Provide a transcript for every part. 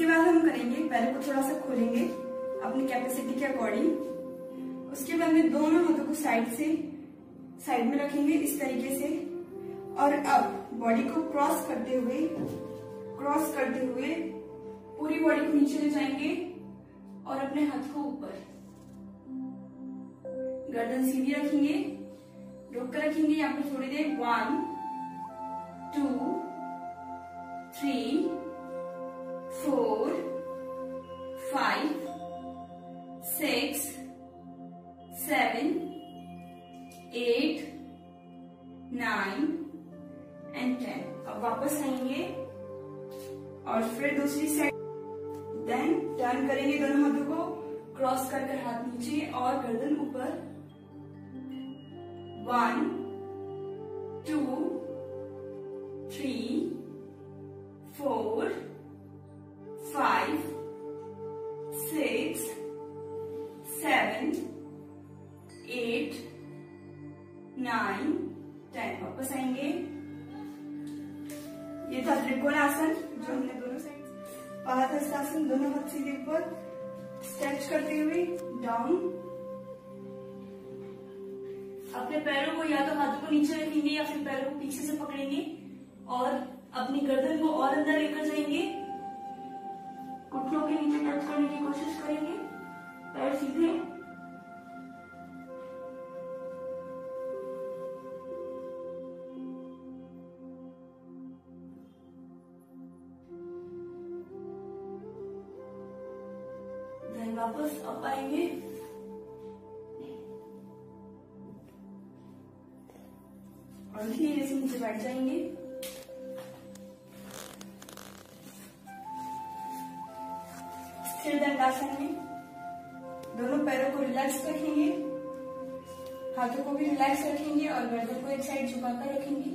इसके बाद हम करेंगे पैरों को थोड़ा सा खोलेंगे अपनी कैपेसिटी के अकॉर्डिंग उसके बाद में दोनों हाथों को साइड से साइड में रखेंगे इस तरीके से। और अब बॉडी को क्रॉस करते हुए क्रॉस करते हुए पूरी बॉडी को नीचे ले जाएँगे और अपने हाथ को ऊपर। गर्दन सीधी रखेंगे, रोक कर रखेंगे यहाँ पे थोड़ी देर। One two three four five six seven eight nine and ten अब वापस आएँगे और फिर दूसरी साइड देन टर्न करेंगे दोनों हाथों को क्रॉस कर कर हाथ नीचे और गर्दन ऊपर. One two three four five six seven eight nine ten वापस आएँगे। ये था त्रिकोण आसन जो हमने दोनों साइड पादहस्तासन दोनों हाथ सीधे ऊपर स्ट्रेच करते हुए डाउन अपने पैरों को या तो हाथों को नीचे रखेंगे या फिर पैरों को पीछे से पकड़ेंगे और अपनी गर्दन को और अंदर लेकर जाएँगे। घुटनों के नीचे टच करने की कोशिश करेंगे। पैर सीधे। वापस अप आएँगे और धीरे से नीचे बैठ जाएँगे। दंडासन में दोनों पैरों को रिलैक्स रखेंगे। हाथों को भी रिलैक्स रखेंगे और गर्दन को एक साइड झुकाकर रखेंगे।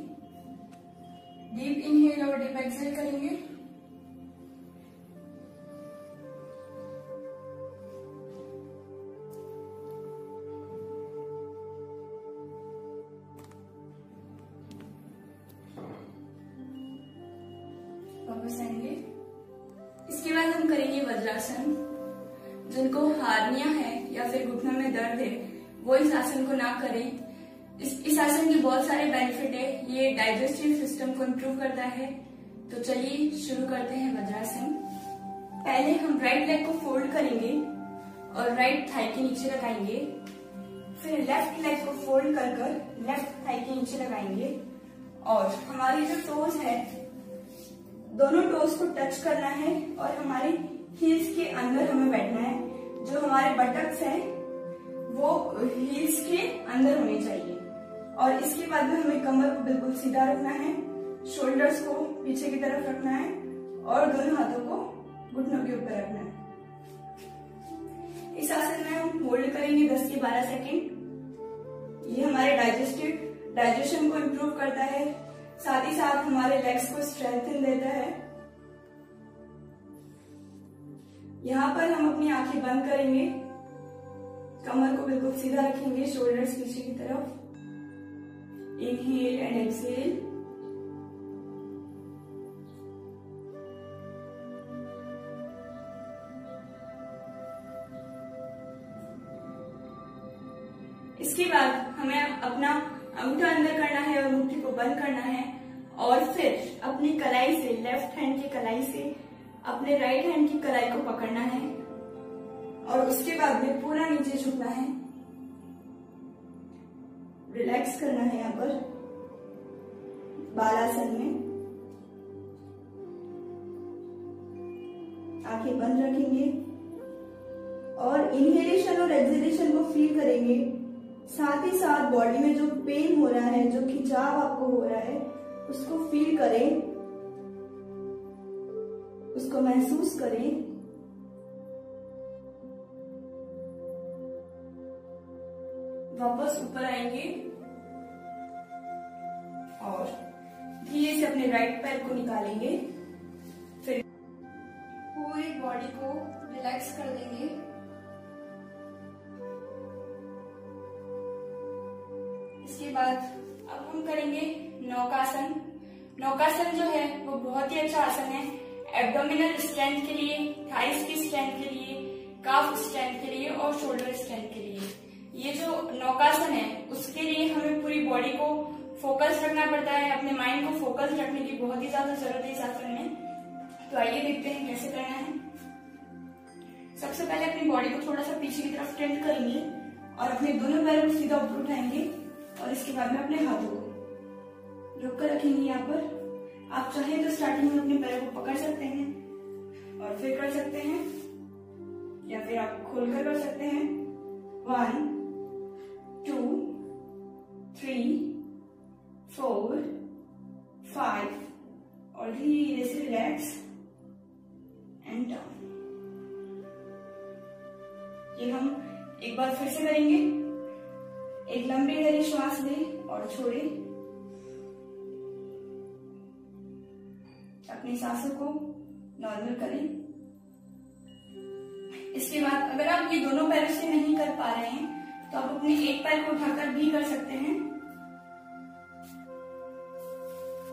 डीप इनहेल और डीप एक्सहेल करेंगे। चलिए शुरू करते हैं वज्रासन पहले हम राइट लेग को फोल्ड करेंगे और राइट थाई के नीचे लगाएँगे। फिर लेफ़्ट लेग को फोल्ड कर कर लेफ़्ट थाई के नीचे लगाएँगे। और हमारी जो टोज है, दोनों टोज को टच करना है और हमारे हील्स के अंदर हमें बैठना है। जो हमारे बटक्स हैं, वो हील्स के अंदर होने चाहिए। और इसके बाद में हमें कमर को बिल्कुल सीधा रखना है। शोल्डर्स को पीछे की तरफ़ रखना है और दोनों हाथों को घुटनों के ऊपर रखना है। इस आसन में हम होल्ड करेंगे 10 से 12 सेकेंड ये हमारे डाइजेस्टिव डाइजेशन को इम्प्रूव करता है। साथ ही साथ हमारे लेग्स को स्ट्रेंथन देता है। यहाँ पर हम अपनी आँखें बंद करेंगे। कमर को बिल्कुल सीधा रखेंगे शोल्डर्स पीछे की तरफ़। इनहेल एंड एक्सहेल इसके बाद हमें अपना अंगूठा अंदर करना है और मुट्ठी को बंद करना है और फिर अपनी कलाई से लेफ़्ट हैंड की कलाई से अपने राइट हैंड की कलाई को पकड़ना है और उसके बाद में पूरा नीचे झुकना है। रिलैक्स करना है यहाँ पर, बालासन में। आँखें बंद रखेंगे और इनहेलेशन और एक्सहेलेशन को फील करेंगे। साथ ही साथ बॉडी में जो पेन हो रहा है, जो खिंचाव आपको हो रहा है, उसको फील करें। उसको महसूस करें। वापस ऊपर आएँगे। और धीरे से अपने राइट पैर को निकालेंगे। फिर पूरी बॉडी को रिलैक्स कर देंगे। करेंगे? नौकासन। नौकासन जो है, वो बहुत ही अच्छा आसन है। एब्डोमिनल स्ट्रेंथ के लिए थाइस की स्ट्रेंथ के लिए काफ स्ट्रेंथ के लिए और शोल्डर स्ट्रेंथ के लिए। ये जो नौकासन है, उसके लिए हमें पूरी बॉडी को फोकस रखना पड़ता है। अपने माइंड को फोकस रखने की बहुत ही ज़्यादा ज़रूरत है इस आसन में। तो आइए देखते हैं कैसे करना है। सबसे पहले अपनी बॉडी को थोड़ा सा पीछे की तरफ़ टेंट करेंगे और अपने दोनों पैरों को सीधा ऊपर उठाएँगे और इसके बाद में अपने हाथों को रोक कर रखेंगे यहाँ पर। आप चाहे तो स्टार्टिंग में अपने पैरों को पकड़ सकते हैं और फिर कर सकते हैं, या फिर आप खोलकर कर कर सकते हैं। One two three four five और धीरे से रिलैक्स एंड डाउन ये हम एक बार फिर से करेंगे। एक लंबी गहरी श्वास लें और छोड़े। अपनी सांसों को नॉर्मल करें। इसके बाद अगर आप ये दोनों पैरों से नहीं कर पा रहे हैं तो आप अपने एक पैर को उठाकर भी कर सकते हैं।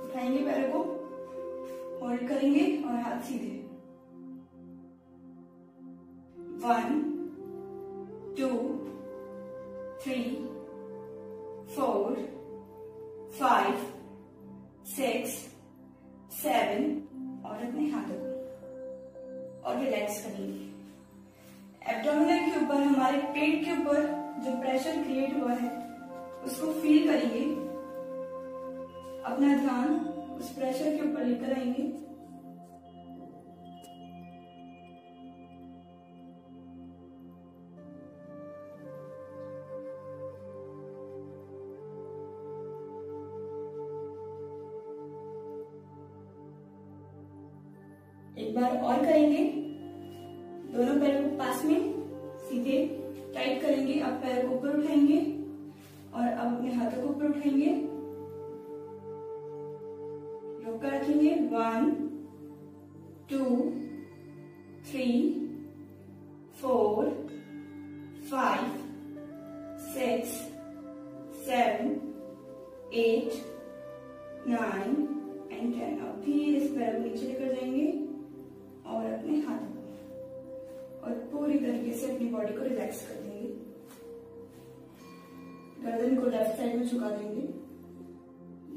उठाएँगे पैरों को होल्ड करेंगे और हाथ सीधे। One two three four five six seven और अपने हाथों को और रिलैक्स करेंगे एब्डोमिनल के ऊपर, हमारे पेट के ऊपर जो प्रेशर क्रिएट हुआ है, उसको फील करेंगे। अपना ध्यान उस प्रेशर के ऊपर लेकर आएँगे। गर्दन को लेफ़्ट साइड में झुका देंगे।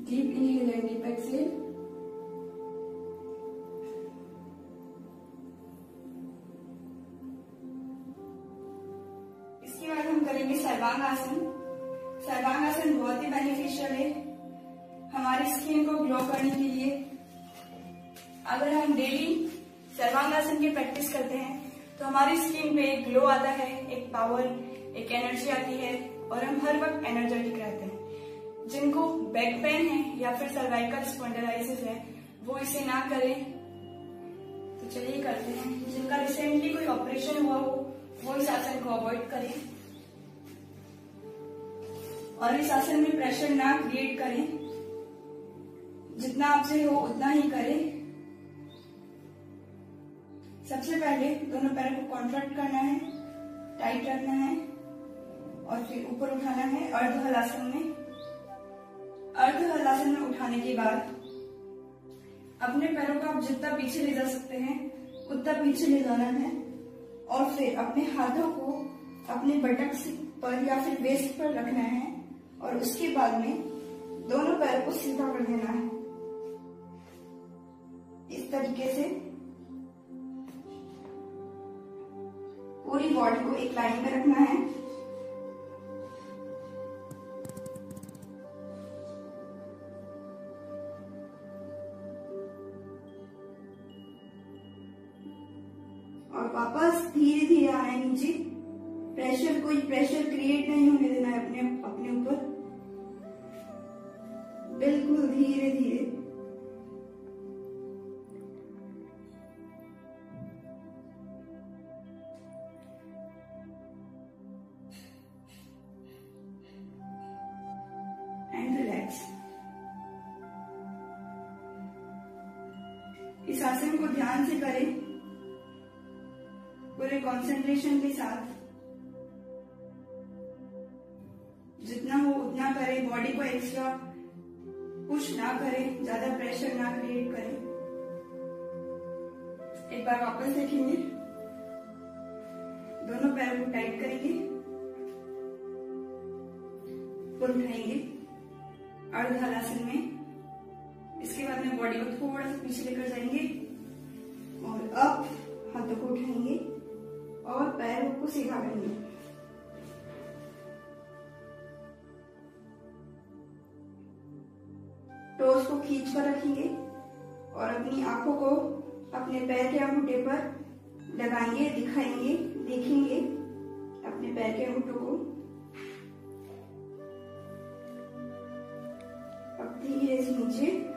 Deep inhale and deep exhale इसके बाद हम करेंगे सर्वांग आसन सर्वांग आसन बहुत ही बेनिफिशियल है। हमारी स्किन को ग्लो करने के लिए। अगर हम डेली सर्वांगासन की प्रैक्टिस करते हैं तो हमारी स्किन पे एक ग्लो आता है, एक पावर एक एनर्जी आती है। और हम हर वक्त एनर्जेटिक रहते हैं। जिनको बैक पेन है या फिर सर्वाइकल स्पॉन्डिलाइसिस है, वो इसे ना करें। तो चलिए करते हैं। जिनका रिसेंटली कोई ऑपरेशन हुआ हो, वो इस आसन को अवॉइड करें। और इस आसन में प्रेशर ना क्रिएट करें। जितना आपसे हो, उतना ही करें। सबसे पहले दोनों पैरों को कॉन्ट्रैक्ट करना है टाइट रखना है। और फिर ऊपर उठाना है अर्ध हलासन में। अर्ध हलासन में उठाने के बाद अपने पैरों को आप जितना पीछे ले जा सकते हैं, उतना पीछे ले जाना है। और फिर अपने हाथों को अपने बटक पर या फिर वेस्ट पर रखना है और उसके बाद में दोनों पैरों को सीधा कर देना है। इस तरीके से पूरी बॉडी को एक लाइन में रखना है। वापस धीरे धीरे आना है नीचे। प्रेशर कोई प्रेशर क्रिएट नहीं होने देना है अपने अपने ऊपर। बिल्कुल धीरे धीरे। एंड रिलैक्स इस आसन को ध्यान से करें। कंसंट्रेशन के साथ जितना हो उतना करें बॉडी को एक्स्ट्रा पुश ना करें, ज़्यादा प्रेशर ना क्रिएट करें। एक बार वापस देखेंगे। दोनों पैरों को टाइट करेंगे। उठाएँगे। अर्ध हलासन में। इसके बाद में बॉडी को थोड़ा सा पीछे लेकर जाएँगे। और पैरों को सीधा करेंगे टोस को खींच कर रखेंगे और अपनी आँखों को अपने पैर के अंगूठे पर लगाएँगे, दिखाएँगे, देखेंगे अपने पैर के अंगूठों को। अब धीरे से नीचे।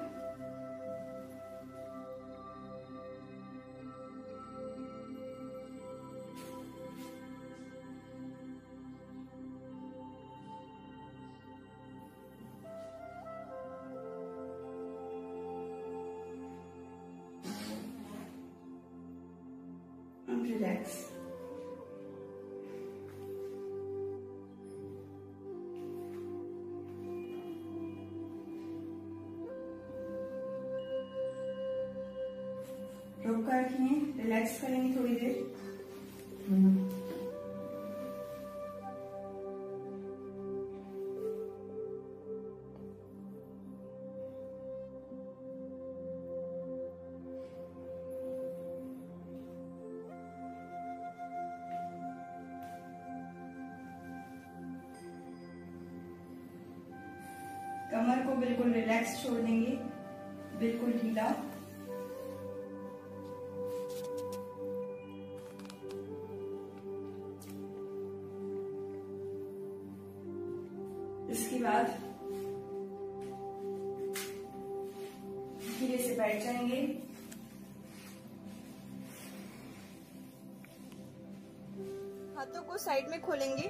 रिलैक्स करेंगे थोड़ी देर। कमर को बिल्कुल रिलैक्स छोड़ देंगे। बिल्कुल ढीला। खोलेंगे।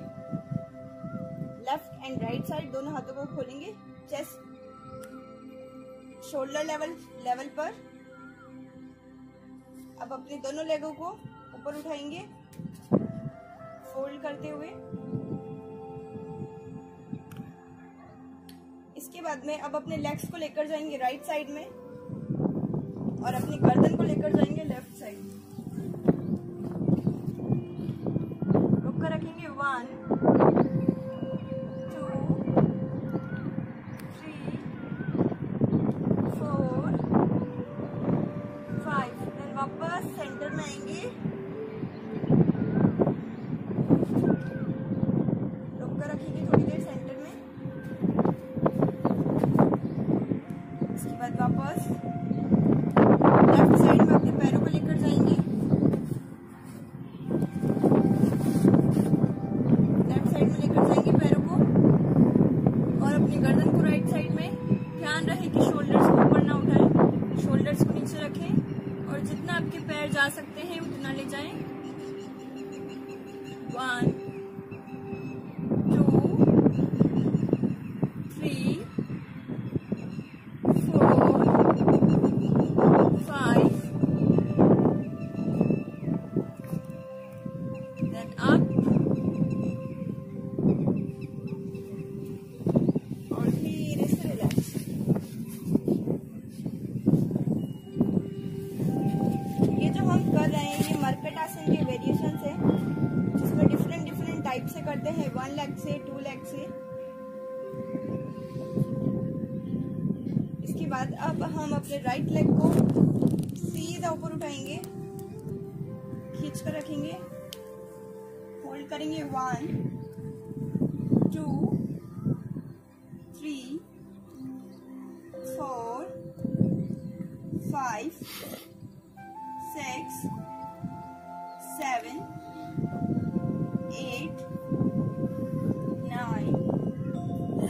लेफ़्ट एंड राइट साइड दोनों हाथों को खोलेंगे। चेस्ट शोल्डर लेवल लेवल पर। अब अपने दोनों लेगों को ऊपर उठाएँगे। फोल्ड करते हुए। इसके बाद में अब अपने लेग्स को लेकर जाएँगे राइट साइड में। और अपनी गर्दन को लेकर जाएँगे लेफ़्ट साइड रुक कर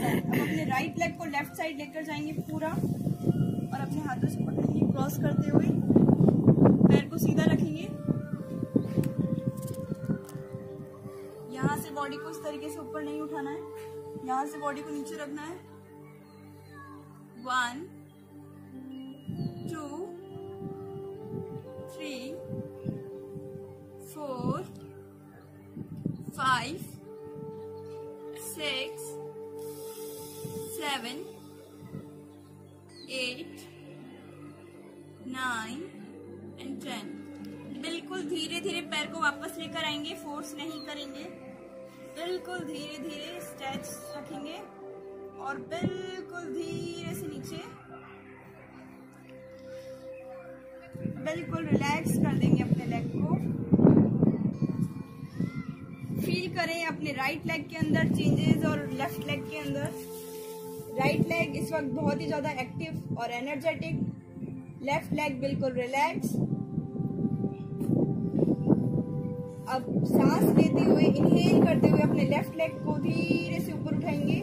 अपने राइट लेग को लेफ़्ट साइड लेकर जाएँगे पूरा और अपने हाथों से पकड़ेंगे क्रॉस करते हुए पैर को सीधा रखेंगे। यहाँ से बॉडी को इस तरीके से ऊपर नहीं उठाना है। यहाँ से बॉडी को नीचे रखना है। One seven, eight, nine, and ten. बिल्कुल धीरे धीरे पैर को वापस लेकर आएँगे फोर्स नहीं करेंगे। बिल्कुल धीरे धीरे स्ट्रेच रखेंगे और बिल्कुल धीरे से नीचे बिल्कुल रिलैक्स कर देंगे अपने लेग को। फील करें अपने राइट लेग के अंदर चेंजेस और लेफ़्ट लेग के अंदर। राइट लेग इस वक्त बहुत ही ज़्यादा एक्टिव और एनर्जेटिक। लेफ़्ट लेग बिल्कुल रिलैक्स। अब सांस लेते हुए इनहेल करते हुए अपने लेफ़्ट लेग को धीरे से ऊपर उठाएँगे।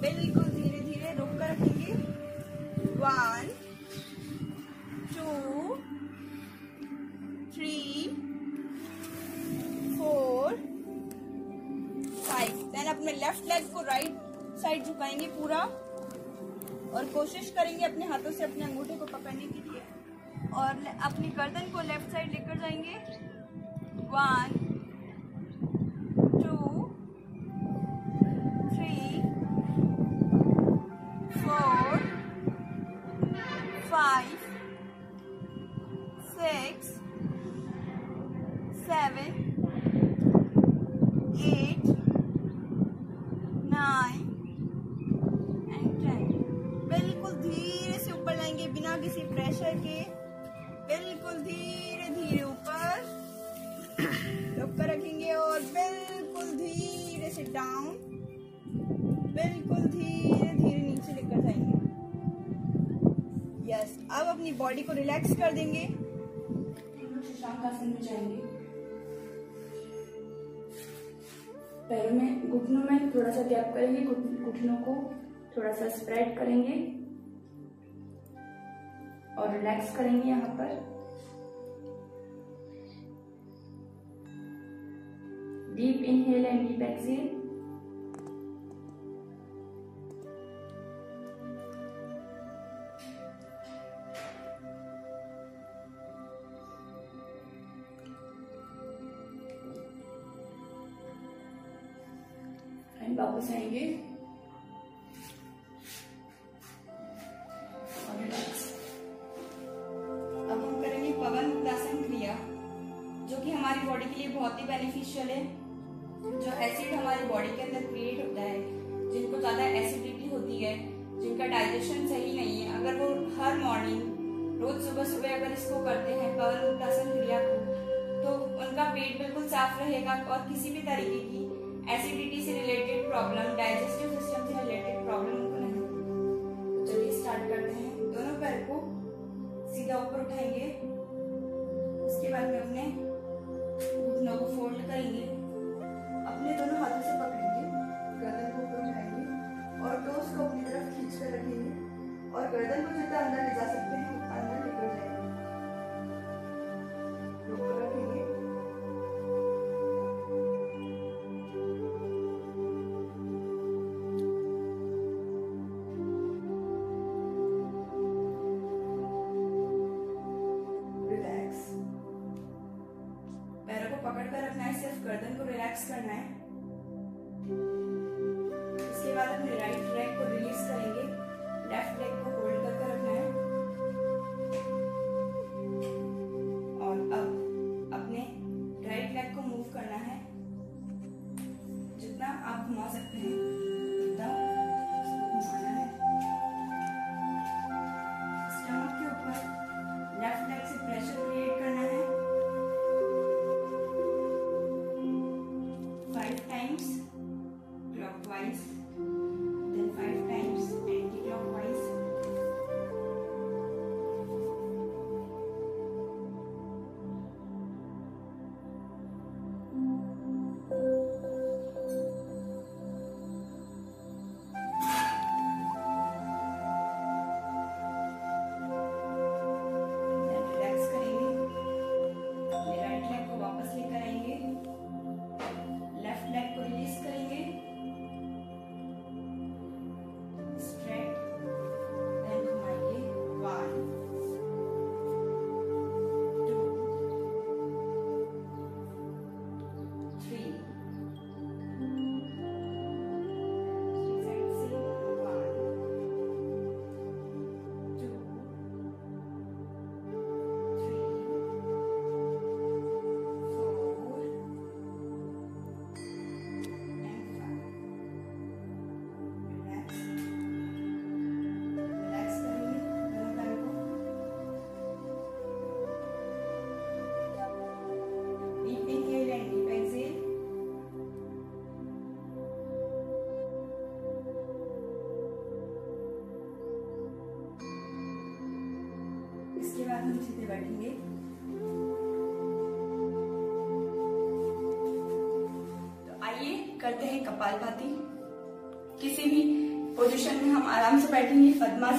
बिल्कुल धीरे धीरे रोक कर रखेंगे। वन साइड झुकाएँगे पूरा और कोशिश करेंगे अपने हाथों से अपने अंगूठे को पकड़ने के लिए। और अपनी गर्दन को लेफ़्ट साइड लेकर जाएँगे। वन किसी प्रेशर के बिल्कुल धीरे धीरे ऊपर कर रखेंगे और बिल्कुल धीरे से डाउन बिल्कुल धीरे धीरे नीचे लेकर जाएँगे। यस अब अपनी बॉडी को रिलैक्स कर देंगे। पैरों में, घुटनों में थोड़ा सा गैप करेंगे घुटनों को थोड़ा सा स्प्रेड करेंगे। और रिलैक्स करेंगे यहाँ पर। Deep inhale and deep exhale वापस आएँगे।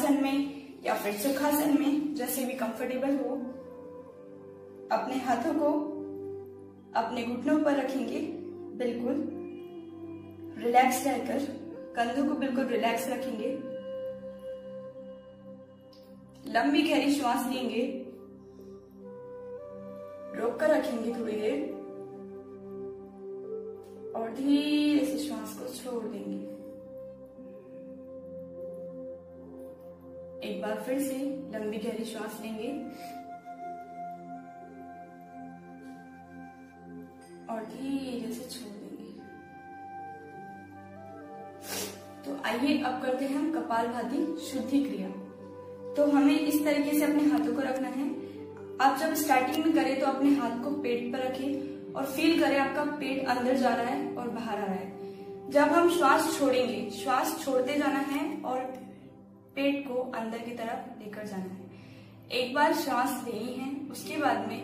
पद्मासन में, या फिर सुखासन में, जैसे भी कंफर्टेबल हो, अपने हाथों को अपने घुटनों पर रखेंगे, बिल्कुल। रिलैक्स रहकर, कंधों को बिल्कुल रिलैक्स रखेंगे। लंबी गहरी श्वास लेंगे। रोक कर रखेंगे थोड़ी देर। और धीरे से श्वास को छोड़ देंगे। एक बार फिर से लंबी गहरी श्वास लेंगे। और धीरे से छोड़ देंगे। तो आइए अब करते हैं हम कपाल भाती शुद्धि क्रिया। तो हमें इस तरीके से अपने हाथों को रखना है। आप जब स्टार्टिंग में करें तो अपने हाथ को पेट पर रखें और फील करें आपका पेट अंदर जा रहा है और बाहर आ रहा है। जब हम श्वास छोड़ेंगे, श्वास छोड़ते जाना है और पेट को अंदर की तरफ़ लेकर जाना है। एक बार श्वास लेनी है, उसके बाद में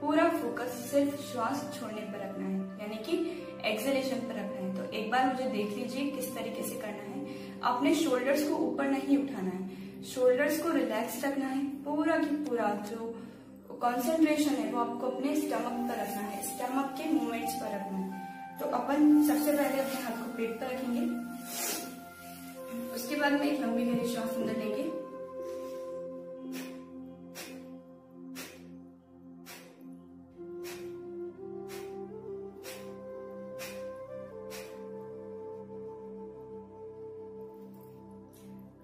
पूरा फोकस सिर्फ़ श्वास छोड़ने पर रखना है, यानी कि एक्सलेशन पर रखना है। तो एक बार मुझे देख लीजिए किस तरीके से करना है। अपने शोल्डर्स को ऊपर नहीं उठाना है। शोल्डर्स को रिलैक्स रखना है, पूरा की पूरा जो कंसंट्रेशन है, वो आपको अपने स्टमक पर रखना है। स्टमक के मूवमेंट्स पर रखना है। तो अपन सबसे पहले अपने हाथ को पेट पर रखेंगे। बाद में एक लंबी गहरी श्वास अंदर लेंगे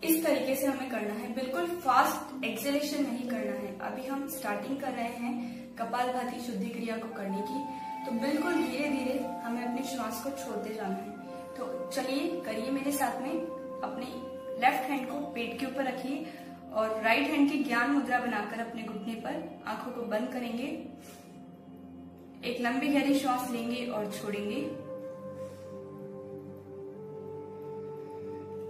इस तरीके से हमें करना है। बिल्कुल फास्ट एक्सेलेशन नहीं करना है। अभी हम स्टार्टिंग कर रहे हैं कपाल भाती शुद्धि क्रिया को करने की। तो बिल्कुल धीरे धीरे हमें अपनी श्वास को छोड़ते जाना है। तो चलिए करिए मेरे साथ में। अपने लेफ़्ट हैंड को पेट के ऊपर रखिए और राइट हैंड की ज्ञान मुद्रा बनाकर अपने घुटने पर आँखों को बंद करेंगे। एक लंबी गहरी श्वास लेंगे और छोड़ेंगे।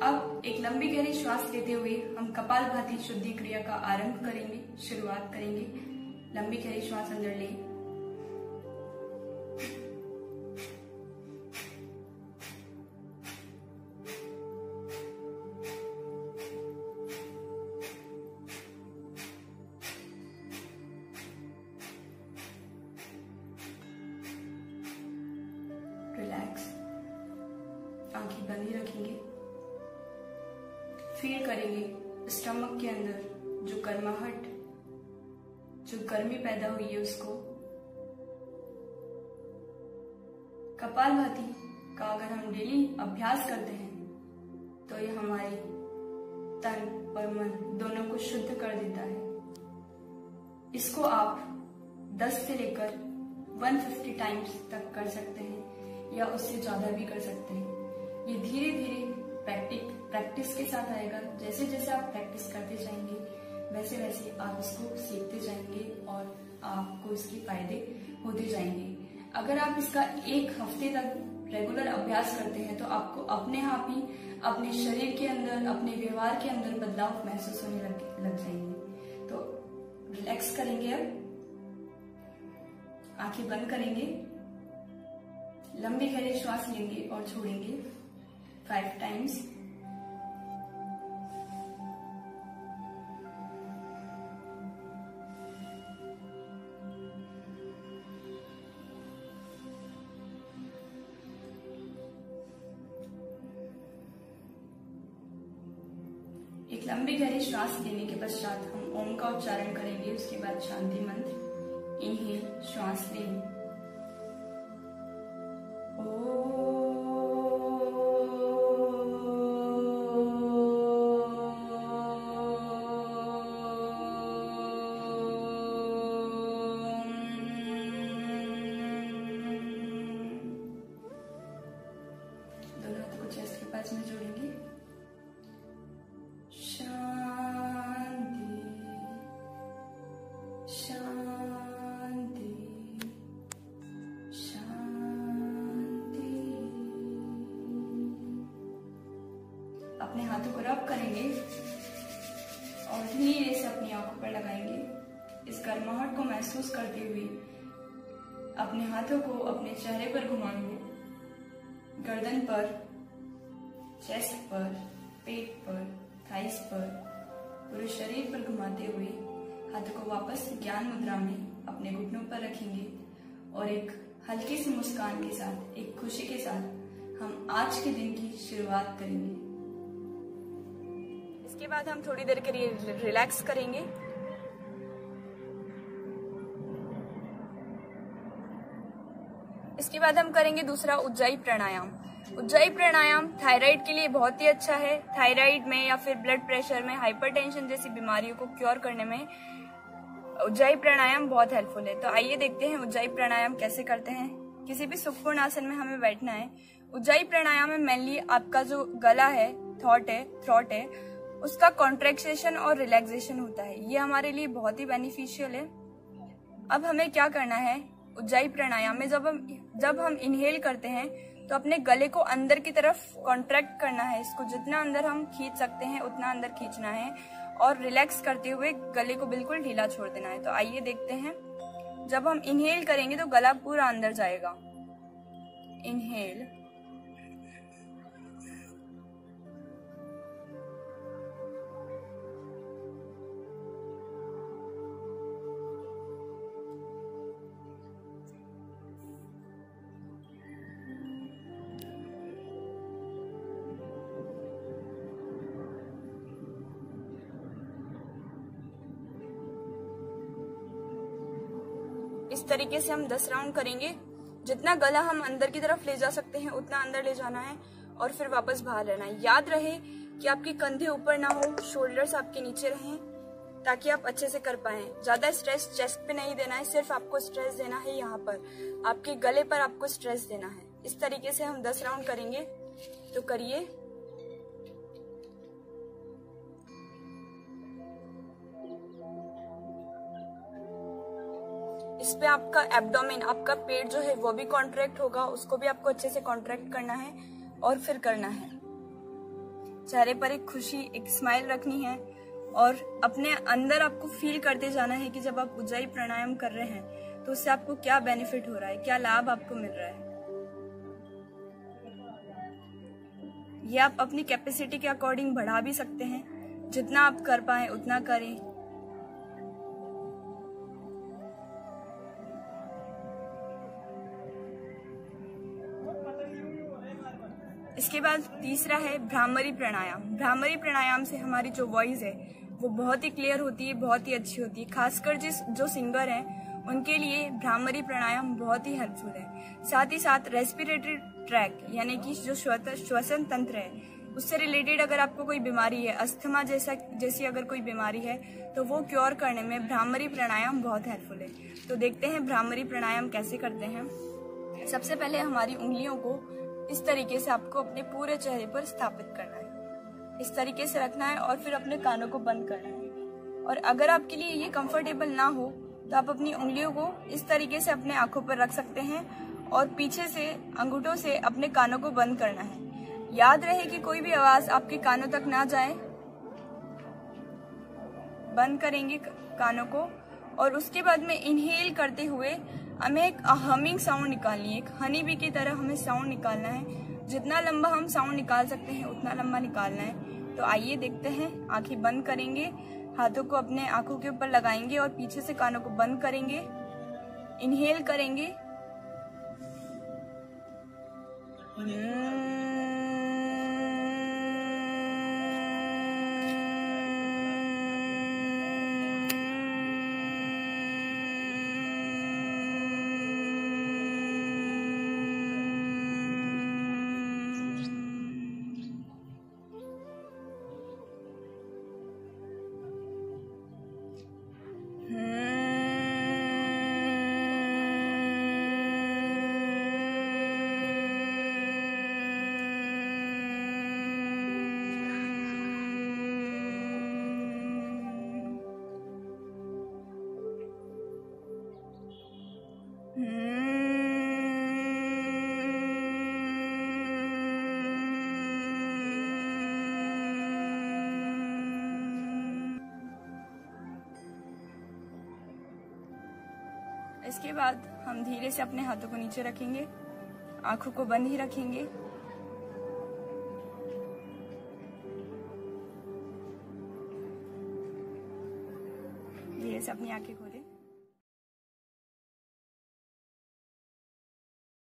अब एक लंबी गहरी श्वास लेते हुए हम कपाल भाती शुद्धि क्रिया का आरंभ करेंगे, शुरुआत करेंगे। लंबी गहरी श्वास अंदर लें। आँखें बंद रखेंगे। फील करेंगे स्टमक के अंदर जो गर्माहट, जो गर्मी पैदा हुई है उसको। कपाल भाती का अगर हम डेली अभ्यास करते हैं तो ये हमारे तन और मन दोनों को शुद्ध कर देता है। इसको आप 10 से लेकर 150 टाइम्स तक कर सकते हैं या उससे ज़्यादा भी कर सकते हैं। ये धीरे धीरे प्रैक्टिक प्रैक्टिस के साथ आएगा। जैसे जैसे आप प्रैक्टिस करते जाएँगे वैसे वैसे आप इसको सीखते जाएँगे और आपको इसके फ़ायदे होते जाएँगे। अगर आप इसका एक हफ़्ते तक रेगुलर अभ्यास करते हैं तो आपको अपने आप ही अपने शरीर के अंदर, अपने व्यवहार के अंदर बदलाव महसूस होने लग लग जाएँगे। तो रिलैक्स करेंगे अब आँखें बंद करेंगे। लंबी गहरी श्वास लेंगे और छोड़ेंगे। फाइव टाइम्स एक लंबी गहरी श्वास लेने के पश्चात हम ओम का उच्चारण करेंगे, उसके बाद शांति मंत्र। इनहेल श्वास लें। हाथों को अपने चेहरे पर घुमाएँगे गर्दन पर चेस्ट पर, पेट पर थाइस पर, पूरे शरीर पर घुमाते हुए हाथों को वापस ज्ञान मुद्रा में अपने घुटनों पर रखेंगे और एक हल्की सी मुस्कान के साथ, एक खुशी के साथ हम आज के दिन की शुरुआत करेंगे। इसके बाद हम थोड़ी देर के लिए रिलैक्स करेंगे। इसके बाद हम करेंगे दूसरा उज्जाई प्राणायाम। उज्जाई प्राणायाम थायराइड के लिए बहुत ही अच्छा है। थायराइड में या फिर ब्लड प्रेशर में, हाइपरटेंशन जैसी बीमारियों को क्योर करने में उज्जाई प्राणायाम बहुत हेल्पफुल है। तो आइए देखते हैं उज्जाई प्राणायाम कैसे करते हैं। किसी भी सुखपूर्ण आसन में हमें बैठना है। उज्जाई प्राणायाम में मेनली आपका जो गला है थॉट है थ्रॉट है, उसका कॉन्ट्रेक्सेशन और रिलैक्सेशन होता है। ये हमारे लिए बहुत ही बेनिफिशियल है। अब हमें क्या करना है? उज्जाई प्राणायाम में जब हम जब हम इनहेल करते हैं तो अपने गले को अंदर की तरफ़ कॉन्ट्रैक्ट करना है इसको। जितना अंदर हम खींच सकते हैं, उतना अंदर खींचना है। और रिलैक्स करते हुए गले को बिल्कुल ढीला छोड़ देना है। तो आइए देखते हैं। जब हम इनहेल करेंगे तो गला पूरा अंदर जाएगा। इनहेल तरीके से हम दस राउंड करेंगे। जितना गला हम अंदर की तरफ़ ले जा सकते हैं, उतना अंदर ले जाना है और फिर वापस बाहर रहना है। याद रहे कि आपके कंधे ऊपर ना हो शोल्डर्स आपके नीचे रहें, ताकि आप अच्छे से कर पाए। ज़्यादा स्ट्रेस चेस्ट पे नहीं देना है, सिर्फ़ आपको स्ट्रेस देना है यहाँ पर। आपके गले पर आपको स्ट्रेस देना है। इस तरीके से हम दस राउंड करेंगे। तो करिए। पे आपका एब्डोमेन आपका पेट जो है, वो भी कॉन्ट्रैक्ट होगा, उसको भी आपको अच्छे से कॉन्ट्रैक्ट करना है और फिर करना है। चेहरे पर एक खुशी, एक स्माइल रखनी है और अपने अंदर आपको फील करते जाना है कि जब आप उज्जाई प्राणायाम कर रहे हैं तो उससे आपको क्या बेनिफिट हो रहा है, क्या लाभ आपको मिल रहा है। ये आप अपनी कैपेसिटी के अकॉर्डिंग बढ़ा भी सकते हैं। जितना आप कर पाए, उतना करें। इसके बाद तीसरा है भ्रामरी प्राणायाम। भ्रामरी प्राणायाम से हमारी जो वॉइस है, वो बहुत ही क्लियर होती है, बहुत ही अच्छी होती है। खासकर जिस, जो सिंगर हैं, उनके लिए भ्रामरी प्राणायाम बहुत ही हेल्पफुल है। साथ ही साथ रेस्पिरेटरी ट्रैक यानी कि जो श्वसन तंत्र है, उससे रिलेटेड अगर आपको कोई बीमारी है, अस्थमा जैसा, जैसी अगर कोई बीमारी है तो वो क्योर करने में भ्रामरी प्राणायाम बहुत हेल्पफुल है। तो देखते हैं भ्रामरी प्राणायाम कैसे करते हैं। सबसे पहले हमारी उंगलियों को इस तरीके से आपको अपने पूरे चेहरे पर स्थापित करना है। इस तरीके से रखना है और फिर अपने कानों को बंद करना है। और अगर आपके लिए ये कंफर्टेबल ना हो तो आप अपनी उंगलियों को इस तरीके से अपने आँखों पर रख सकते हैं और पीछे से, अंगूठों से अपने कानों को बंद करना है। याद रहे कि कोई भी आवाज़ आपके कानों तक ना जाए। बंद करेंगे कानों को और उसके बाद में इनहेल करते हुए हमें एक हमिंग साउंड निकालनी है, एक हनी बी की तरह हमें साउंड निकालना है। जितना लंबा हम साउंड निकाल सकते हैं, उतना लंबा निकालना है। तो आइए देखते हैं, आँखें बंद करेंगे, हाथों को अपने आँखों के ऊपर लगाएँगे और पीछे से कानों को बंद करेंगे। इनहेल करेंगे। Hmm. इसके बाद हम धीरे से अपने हाथों को नीचे रखेंगे। आँखों को बंद ही रखेंगे। धीरे से अपनी आँखें